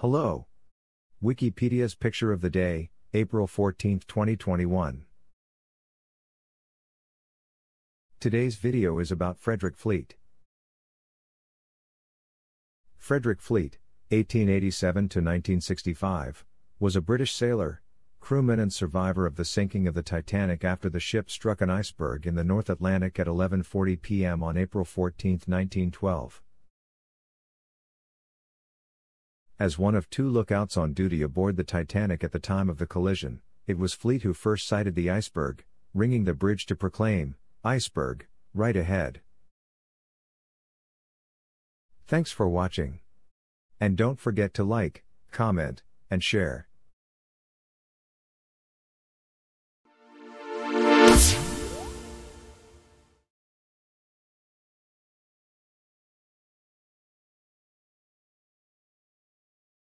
Hello. Wikipedia's picture of the day, April 14, 2021. Today's video is about Frederick Fleet. Frederick Fleet, 1887 to 1965, was a British sailor, crewman and survivor of the sinking of the Titanic after the ship struck an iceberg in the North Atlantic at 11:40 p.m. on April 14, 1912. As one of two lookouts on duty aboard the Titanic at the time of the collision, it was Fleet who first sighted the iceberg, ringing the bridge to proclaim, Iceberg, right ahead. Thanks for watching. And don't forget to like, comment, and share.